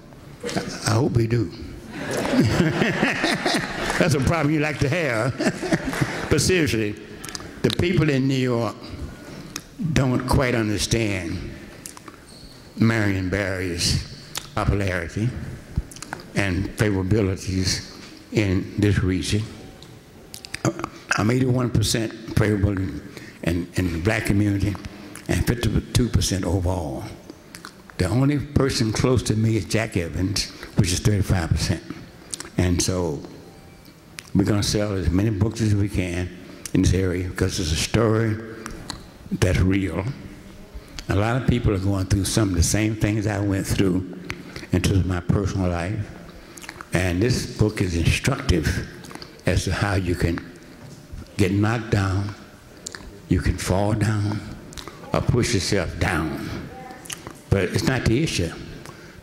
I, I hope we do. That's a problem you like to have. but seriously, the people in New York don't quite understand Marion Barry's popularity and favorabilities in this region. Uh, I'm 81% favorable in, in, the black community and 52% overall. The only person close to me is Jack Evans, which is 35%. And so we're going to sell as many books as we can in this area because it's a story that's real. A lot of people are going through some of the same things I went through in terms of my personal life. And this book is instructive as to how you can get knocked down, you can fall down, or push yourself down. But it's not the issue.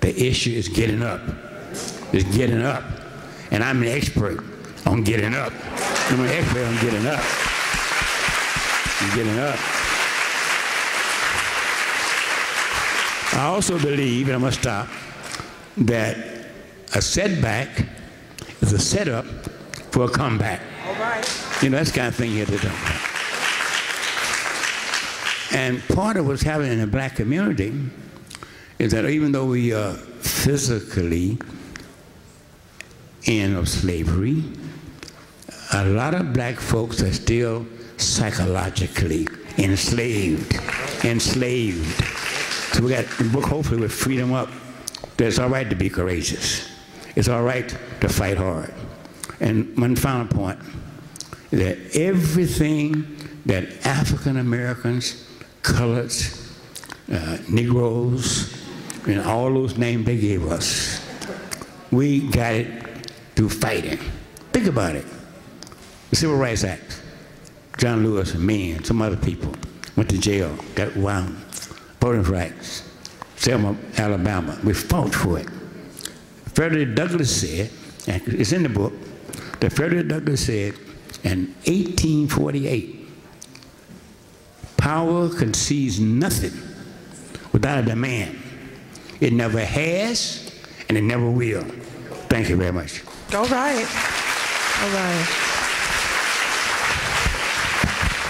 The issue is getting up It's getting up. And I'm an expert on getting up. I'm an expert on getting up. I'm getting up. I also believe, and I'm going to stop, that a setback is a setup for a comeback. All right. You know, that's the kind of thing you have to do. And part of what's happening in the black community is that even though we are physically end of slavery, a lot of black folks are still psychologically enslaved, enslaved. So we got the book, hopefully, with freedom up, that it's all right to be courageous. It's all right to fight hard. And one final point that everything that African Americans, coloreds, uh, Negroes, and all those names they gave us, we got it through fighting. Think about it. The Civil Rights Act, John Lewis and me and some other people went to jail, got wound, voting rights, Selma, Alabama. We fought for it. Frederick Douglass said, and it's in the book, that Frederick Douglass said in 1848, power concedes nothing without a demand. It never has, and it never will. Thank you very much. All right. All right.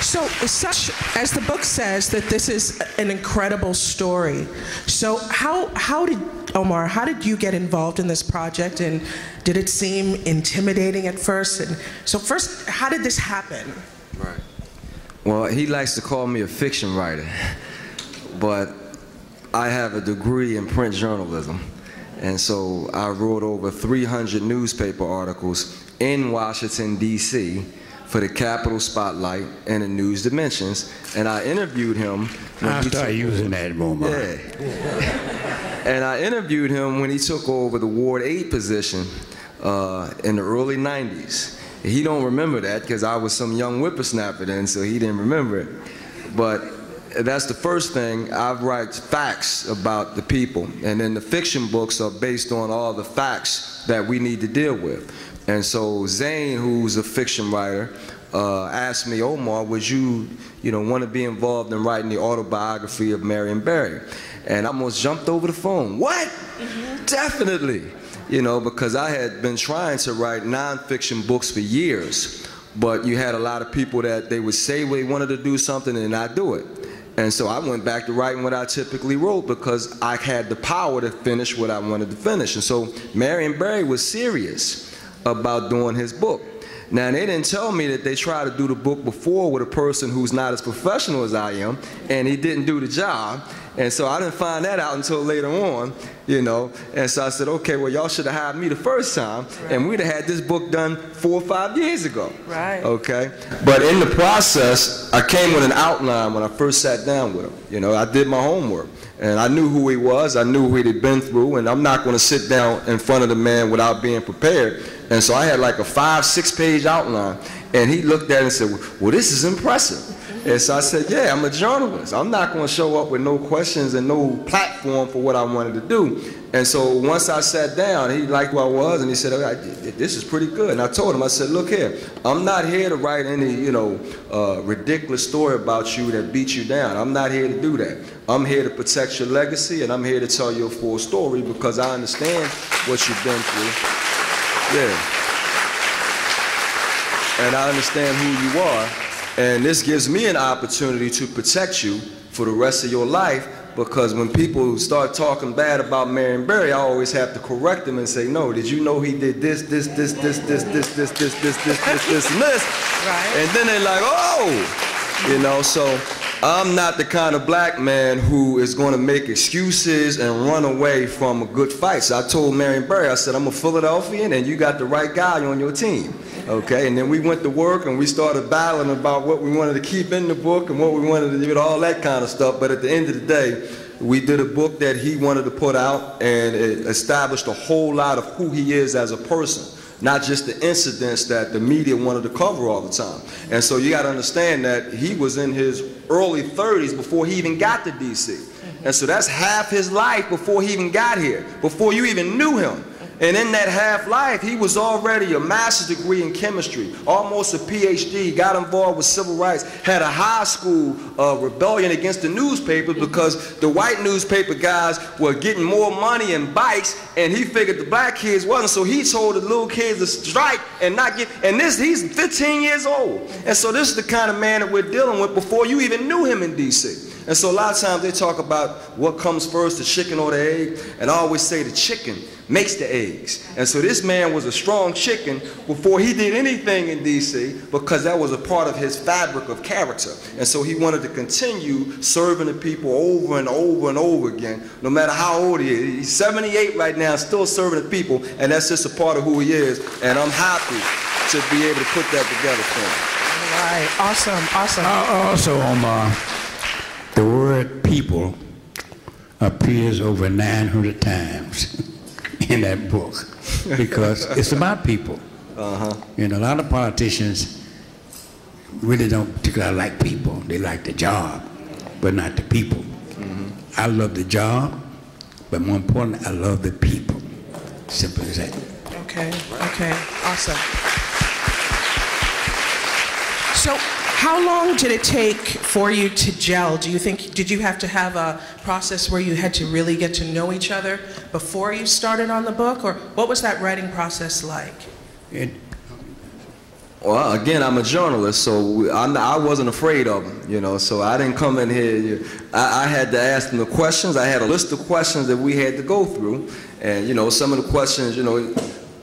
So, such as the book says, that this is an incredible story. So, how how did Omar? How did you get involved in this project, and did it seem intimidating at first? And so, first, how did this happen? Right. Well, he likes to call me a fiction writer, but I have a degree in print journalism. And so I wrote over 300 newspaper articles in Washington, D.C. for the Capital Spotlight and the News Dimensions. And I interviewed him. when I'll he start took- using that more. Yeah. and I interviewed him when he took over the Ward 8 position uh, in the early 90s. He don't remember that because I was some young whippersnapper then, so he didn't remember it. But that's the first thing. I write facts about the people, and then the fiction books are based on all the facts that we need to deal with. And so Zane, who's a fiction writer, uh, asked me, Omar, would you, you know, want to be involved in writing the autobiography of Marion Barry? And I almost jumped over the phone. What? Definitely. You know, because I had been trying to write nonfiction books for years, but you had a lot of people that they would say they wanted to do something and not do it. And so I went back to writing what I typically wrote because I had the power to finish what I wanted to finish. And so Marion Barry was serious about doing his book. Now, they didn't tell me that they tried to do the book before with a person who's not as professional as I am, and he didn't do the job. And so I didn't find that out until later on, you know. And so I said, okay, well, y'all should have hired me the first time, and we'd have had this book done four or five years ago. Right. Okay. But in the process, I came with an outline when I first sat down with him. You know, I did my homework. And I knew who he was, I knew what he'd been through, and I'm not going to sit down in front of the man without being prepared. And so I had like a five, six page outline. And he looked at it and said, Well, this is impressive. And so I said, Yeah, I'm a journalist. I'm not going to show up with no questions and no platform for what I wanted to do. And so once I sat down, he liked who I was, and he said, "Oh, "This is pretty good." And I told him, I said, "Look here, I'm not here to write any, you know, uh, ridiculous story about you that beats you down. I'm not here to do that. I'm here to protect your legacy, and I'm here to tell your full story because I understand what you've been through. Yeah, and I understand who you are, and this gives me an opportunity to protect you for the rest of your life." Because when people start talking bad about Marion Barry, I always have to correct them and say, no, did you know he did this, this, this, this, this, this, this, this, this, this, this, this, and this? Right. And then they're like, oh, you know, so I'm not the kind of black man who is going to make excuses and run away from a good fight. So I told Marion Barry, I said, I'm a Philadelphian and you got the right guy on your team. Okay, and then we went to work and we started battling about what we wanted to keep in the book and what we wanted to do, all that kind of stuff. But at the end of the day, we did a book that he wanted to put out and it established a whole lot of who he is as a person not just the incidents that the media wanted to cover all the time. And so you got to understand that he was in his early 30s before he even got to DC. And so that's half his life before he even got here, before you even knew him. And in that half life, he was already a master's degree in chemistry, almost a PhD, got involved with civil rights, had a high school uh, rebellion against the newspapers because the white newspaper guys were getting more money and bikes, and he figured the black kids wasn't, so he told the little kids to strike and not get, and this, he's 15 years old. And so this is the kind of man that we're dealing with before you even knew him in D.C. And so a lot of times they talk about what comes first, the chicken or the egg, and I always say the chicken makes the eggs. And so this man was a strong chicken before he did anything in D.C. because that was a part of his fabric of character. And so he wanted to continue serving the people over and over and over again, no matter how old he is. He's 78 right now, still serving the people, and that's just a part of who he is. And I'm happy to be able to put that together for him. All right, awesome, awesome. Uh, also, Omar, the word people appears over 900 times in that book because it's about people. Uh-huh. And a lot of politicians really don't particularly like people. They like the job, but not the people. Mm-hmm. I love the job, but more importantly, I love the people. Simple as that. Okay, okay, awesome. So, how long did it take for you to gel? Do you think, did you have to have a process where you had to really get to know each other before you started on the book? Or what was that writing process like? It, Well, again, I'm a journalist, so I, I wasn't afraid of them, you know. So I didn't come in here. I, I had to ask them the questions. I had a list of questions that we had to go through, and you know, some of the questions, you know,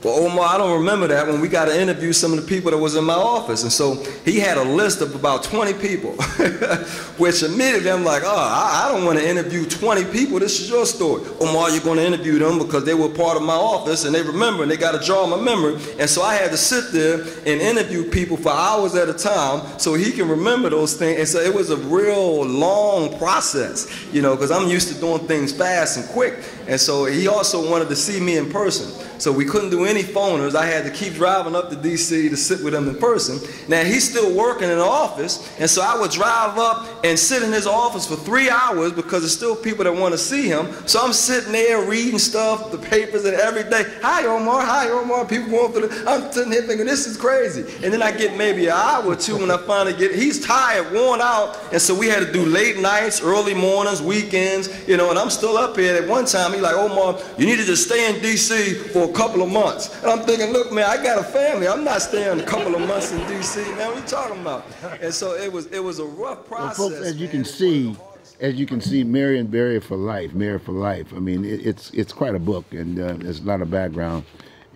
well, Omar, I don't remember that when we got to interview some of the people that was in my office. And so he had a list of about 20 people, which immediately I'm like, oh, I, I don't want to interview 20 people. This is your story. Omar, you're going to interview them because they were part of my office and they remember and they got to draw my memory. And so I had to sit there and interview people for hours at a time so he can remember those things. And so it was a real long process, you know, because I'm used to doing things fast and quick. And so he also wanted to see me in person. So we couldn't do any phoners. I had to keep driving up to DC to sit with him in person. Now he's still working in the office, and so I would drive up and sit in his office for three hours because there's still people that want to see him. So I'm sitting there reading stuff, the papers, and every day. Hi Omar, hi Omar. People going through the. I'm sitting here thinking this is crazy, and then I get maybe an hour or two when I finally get. He's tired, worn out, and so we had to do late nights, early mornings, weekends, you know. And I'm still up here. At one time, he's like Omar, you need to just stay in DC for a couple of months. And I'm thinking, look, man, I got a family. I'm not staying a couple of months in D.C. Man, what are you talking about? And so it was it was a rough process. Well, folks, as you man. can see, as you can see, Marion Barry for life, Mary for life. I mean, it, it's it's quite a book, and uh, there's a lot of background.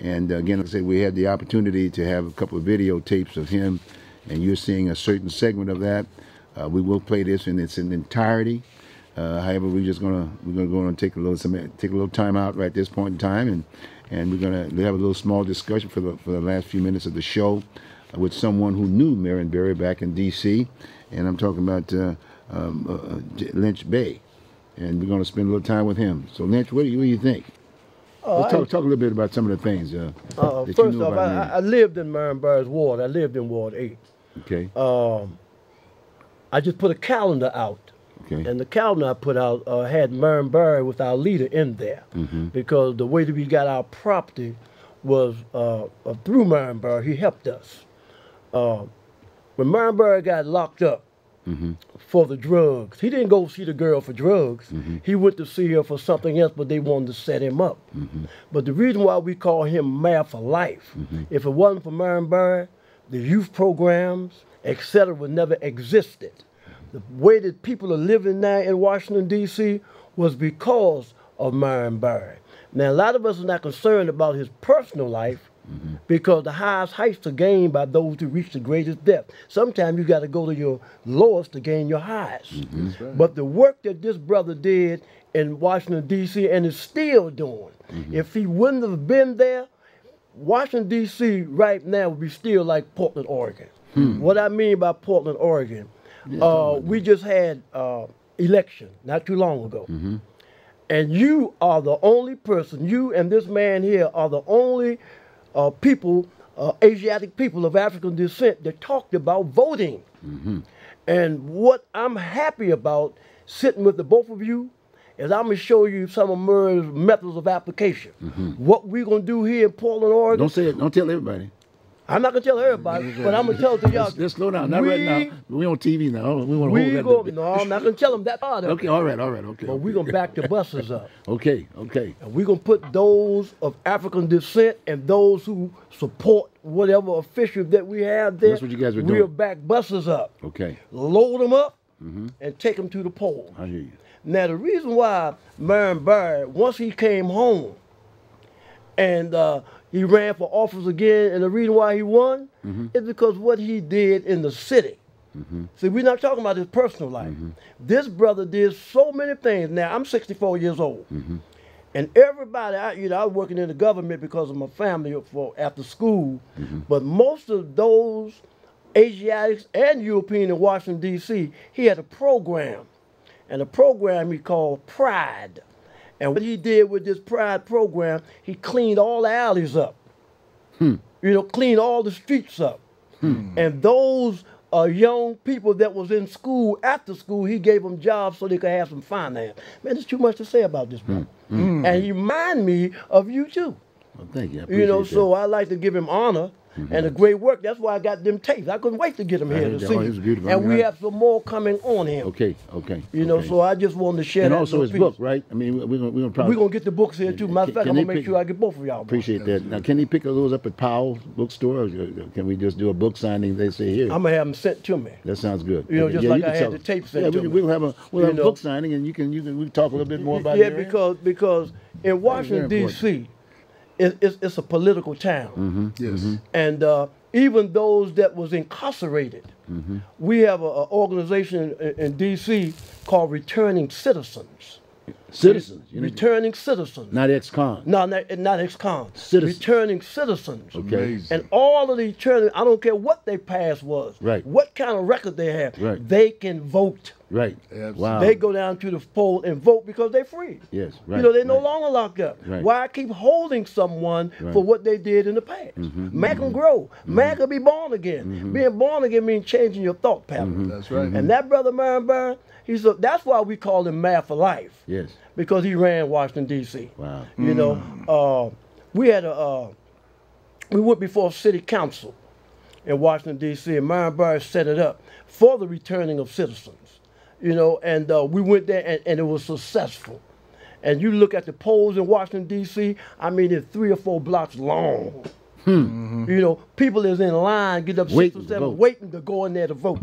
And uh, again, like I said, we had the opportunity to have a couple of videotapes of him, and you're seeing a certain segment of that. Uh, we will play this in its entirety. Uh, however, we're just gonna we're gonna go and take a little some, take a little time out right at this point in time, and and we're gonna have a little small discussion for the for the last few minutes of the show uh, with someone who knew Marion Barry back in D.C. And I'm talking about uh, um, uh, Lynch Bay, and we're gonna spend a little time with him. So Lynch, what do you, what do you think? Let's talk, talk a little bit about some of the things uh, Uh, you first knew off, I, I I lived in Marion Barry's Ward. I lived in Ward 8. Okay, Um, I just put a calendar out. Okay, And the calendar I put out uh, had Marion Barry with our leader in there. Mm-hmm. Because the way that we got our property was uh, uh, through Marion Barry. He helped us. Uh, when Marion Barry got locked up Mm-hmm. for the drugs, he didn't go see the girl for drugs. Mm-hmm. He went to see her for something else, but they wanted to set him up. Mm-hmm. But the reason why we call him Mayor for Life, if it wasn't for Marion Barry, the youth programs, etc., would never existed. The way that people are living now in Washington D.C. was because of Marion Barry. Now a lot of us are not concerned about his personal life mm-hmm. because the highest heights are gained by those who reach the greatest depth. Sometimes you got to go to your lowest to gain your highest. Mm-hmm. But the work that this brother did in Washington D.C. and is still doing, mm-hmm. if he wouldn't have been there, Washington D.C. right now would be still like Portland, Oregon. Hmm. What I mean by Portland, Oregon, uh, we just had uh, election not too long ago, and you are the only person. You and this man here are the only uh, people, uh, Asiatic people of African descent, that talked about voting. And what I'm happy about sitting with the both of you is I'm gonna show you some of Murray's methods of application. What we're gonna do here in Portland, Oregon. Don't say it. Don't tell everybody. I'm not gonna tell everybody, but I'm gonna tell it to y'all. Let's, let's slow down. Not right now. We on TV now. We want to hold We that. go. bit. No, I'm not gonna tell them that part. Okay. All right. All right. Okay. But we're gonna back the buses up. Okay. Okay. And we're gonna put those of African descent and those who support whatever official that we have there. That's what you guys are We'll doing. back buses up, Okay. load them up, Mm-hmm. and take them to the poll. I hear you. Now the reason why Marion Barry, once he came home, and uh, he ran for office again, and the reason why he won mm-hmm. is because what he did in the city. Mm-hmm. See, we're not talking about his personal life. Mm-hmm. This brother did so many things. Now I'm 64 years old, and everybody, I, you know, I was working in the government because of my family for after school, but most of those Asiatics and European in Washington D.C. He had a program, and the program he called Pride. And what he did with this Pride program, he cleaned all the alleys up. Hmm. You know, cleaned all the streets up. Hmm. And those uh, young people that was in school after school, he gave them jobs so they could have some finance. Man, there's too much to say about this brother. Hmm. And he remind me of you too. Well, thank you. I You know, appreciate so I like to give him honor Mm-hmm. and the great work. That's why I got them tapes. I couldn't wait to get them I here to see. Oh, beautiful. And I mean, we I- have some more coming on him. Okay. Okay. You know, so I just wanted to share and that. also his piece. book, right? I mean, we're gonna we're gonna probably We're gonna get the books here too. Matter of fact, I'm gonna make sure I get both of y'all. appreciate that. Now, can he pick those up at Powell bookstore, or uh, uh, can we just do a book signing? They say here. I'm gonna have them sent to me. That sounds good. You know, Okay, just yeah, like I had the us. tape sent Yeah, to we, me. we'll have a we'll have a book signing, and you can you can we talk a little bit more about yeah, it. Aaron? because because in Washington D.C., it, it's, it's a political town, Mm-hmm. Yes. and uh, even those that was incarcerated, Mm-hmm. we have an organization in, in D.C. called Returning Citizens. Citizens, you know, Returning Citizens. not ex-cons. No, not, not ex-cons. Citizens. Returning citizens. Okay. Amazing. And all of the returning, I don't care what their past was, Right. what kind of record they have, Right. they can vote. Right. Absolutely. Wow. They go down to the poll and vote because they're free. Yes, You know, they're no right. longer locked up. Right. Why keep holding someone Right. Mm-hmm. for what they did in the past? Man can grow. Man can be born again. Being born again means changing your thought pattern. Mm-hmm. That's right. And that brother Marion Barr, he's a, that's why we call him Mad for Life Yes. because he ran Washington D.C. Wow. You know, uh, we had a uh, we went before city council in Washington D.C. and Marion Barr set it up for the returning of citizens. You know, and uh, we went there and, and it was successful. And you look at the polls in Washington D.C. I mean, it's three or four blocks long. You know, people is in line, get up Hmm. Waiting six or seven, waiting to go in there to vote.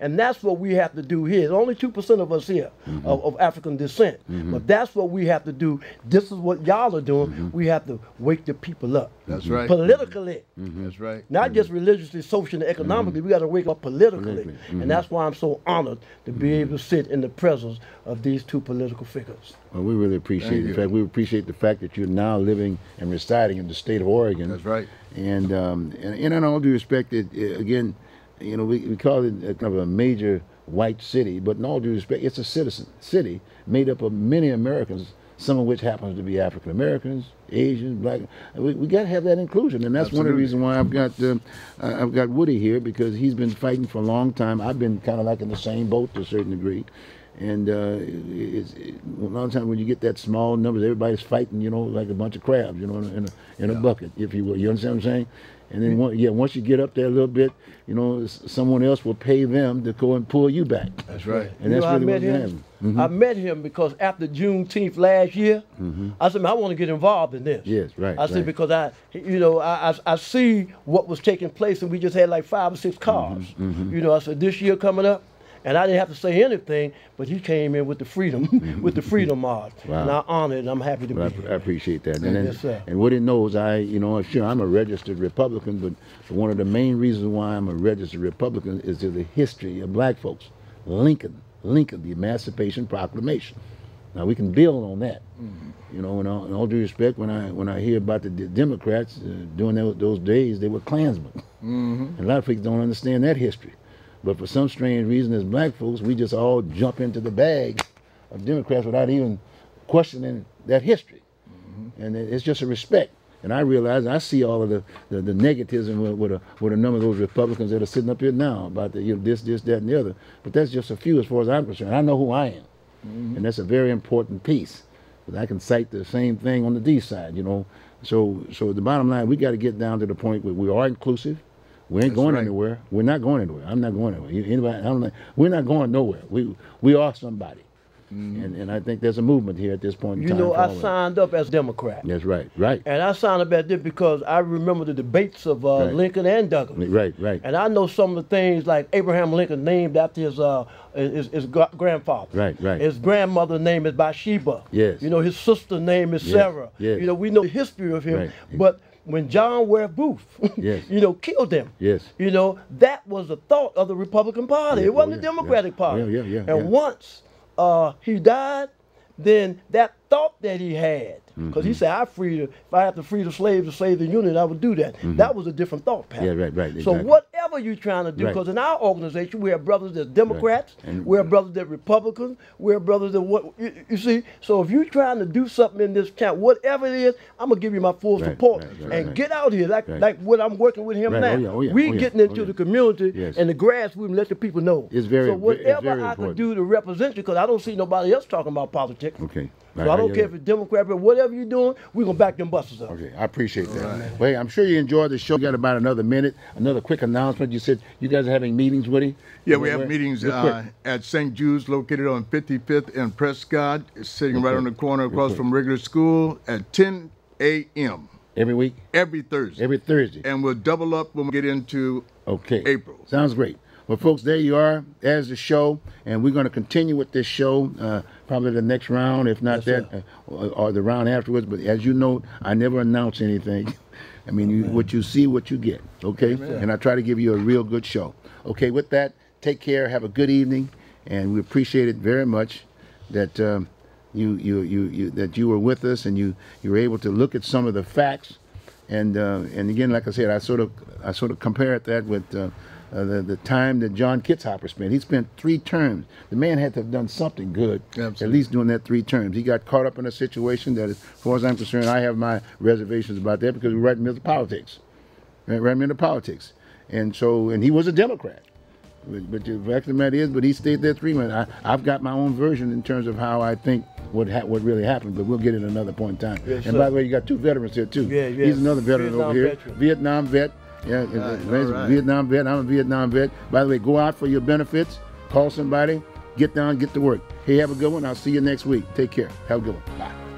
And that's what we have to do here. There's only 2% of us here Mm-hmm. of, of African descent. But that's what we have to do. This is what y'all are doing. Mm-hmm. We have to wake the people up. That's right. Politically. That's right. Not just religiously, socially, and economically. We got to wake up politically. Mm-hmm. And that's why I'm so honored to be able to sit in the presence of these two political figures. Well, we really appreciate it. In fact, we appreciate the fact that you're now living and residing in the state of Oregon. That's right. And um, and, and in all due respect, it, uh, again, you know, we, we call it a, kind of a major white city, but in all due respect, it's a citizen city made up of many Americans, some of which happens to be African Americans, Asians, Black. We, we got to have that inclusion, and that's one of the Absolutely. reasons why I've got uh, I've got Woody here because he's been fighting for a long time. I've been kind of like in the same boat to a certain degree. And uh, it's, it, a lot of times when you get that small numbers, everybody's fighting, you know, like a bunch of crabs, you know, in a, in a, in a bucket, if you will. You understand what I'm saying? And then, one, yeah, once you get up there a little bit, you know, someone else will pay them to go and pull you back. That's right. And You that's know, really met what's him. happening. Mm-hmm. I met him because after Juneteenth last year, I said, "Man, I want to get involved in this. Yes, right, I said right. because I, you know, I, I, I see what was taking place, and we just had like five or six cars. Mm-hmm, You know, I said this year coming up, and I didn't have to say anything, but he came in with the freedom, with the freedom march, Wow. and I honor it. and I'm happy to Well, be I, I appreciate that. And, Yes, sir. and what it knows, I, you know, sure, I'm a registered Republican, but one of the main reasons why I'm a registered Republican is to the history of black folks. Lincoln, Lincoln, the Emancipation Proclamation. Now we can build on that. You know, in all, in all due respect, when I when I hear about the D- Democrats uh, during those, those days, they were Klansmen. And a lot of folks don't understand that history. But for some strange reason, as black folks, we just all jump into the bag of Democrats without even questioning that history. Mm-hmm. And it's just a respect. And I realize I see all of the, the, the negativism with, with, a, with a number of those Republicans that are sitting up here now about the, you know, this, this, that, and the other. But that's just a few as far as I'm concerned. I know who I am. Mm-hmm. and that's a very important piece. But I can cite the same thing on the D side, you know. So, so the bottom line, we got to get down to the point where we are inclusive. We ain't That's going right. anywhere. We're not going anywhere. I'm not going anywhere. Anybody? I don't know. We're not going nowhere. We we are somebody, and and I think there's a movement here at this point in You know, I signed up as Democrat. That's right. Right. And I signed up at this because I remember the debates of uh, Right. Lincoln and Douglas. Right. Right. And I know some of the things like Abraham Lincoln named after his uh his, his grandfather. Right, right. His grandmother's name is Bathsheba. Yes. You know, his sister's name is Yes, Sarah. yes. You know, we know the history of him. Right. But when John Ware Booth, Yes. you know, killed him. Yes. You know, that was the thought of the Republican Party. Yeah, it wasn't oh, the Democratic yeah. Party. Yeah, yeah, yeah, And yeah. once uh, he died, then that thought that he had, because Mm-hmm. he said, I free the, if I have to free the slaves to save the Union, I would do that. That was a different thought pattern. Mm-hmm. Yeah, right, right, So exactly. whatever you're trying to do, Right. because in our organization, we have brothers that Democrats, And- we have brothers that Republicans, we have brothers that what, you, you see? So if you're trying to do something in this town, whatever it is, I'm going to give you my full Right, support. right, right, and right. get out here, like Right. like what I'm working with him Right, now. oh yeah, oh yeah, we oh yeah, getting into oh the community Yes. and the grassroots and let the people know. It's very- so whatever very I can do to represent you, because I don't see nobody else talking about politics. Okay. So I don't care if it's Democrat, but whatever you're doing, we're gonna back them buses up. Okay, I appreciate that. Well, hey, I'm sure you enjoyed the show. You got about another minute. Another quick announcement. You said you guys are having meetings, Woody? Yeah, we Where- have meetings uh, at St. Jude's, located on 55th and Prescott, It's sitting right quick, on the corner real across quick. from Rigler school at 10 a.m. every week, every Thursday. every Thursday. and we'll double up when we get into Okay. April. Sounds great. Well, folks, there you are. There's the show, and we're going to continue with this show uh, probably the next round, if not Yes, that, uh, or, or the round afterwards. But as you know, I never announce anything. I mean, you, what you see, what you get. Okay, and I try to give you a real good show. Okay, with that, take care. Have a good evening, and we appreciate it very much that um, you, you you you that you were with us and you you were able to look at some of the facts and uh, and again, like I said, I sort of I sort of compared that with uh, uh, the the time that John Kitzhaber spent. He spent three terms. The man had to have done something good, at least doing that three terms. He got caught up in a situation that, as far as I'm concerned, I have my reservations about that because we're right in the middle of politics, right, right in the middle of politics, and so and he was a Democrat. But, but the fact of the matter is, but he stayed there three months. I, I've got my own version in terms of how I think what ha- what really happened, but we'll get it another point in time. Yes, and sir. by the way, you got two veterans here too. Yeah, yeah. He's another veteran Vietnam over here, veteran. Vietnam vet. Yeah, Right, right. Vietnam vet. I'm a Vietnam vet. By the way, go out for your benefits. Call somebody. Get down. Get to work. Hey, have a good one. I'll see you next week. Take care. Have a good one. Bye.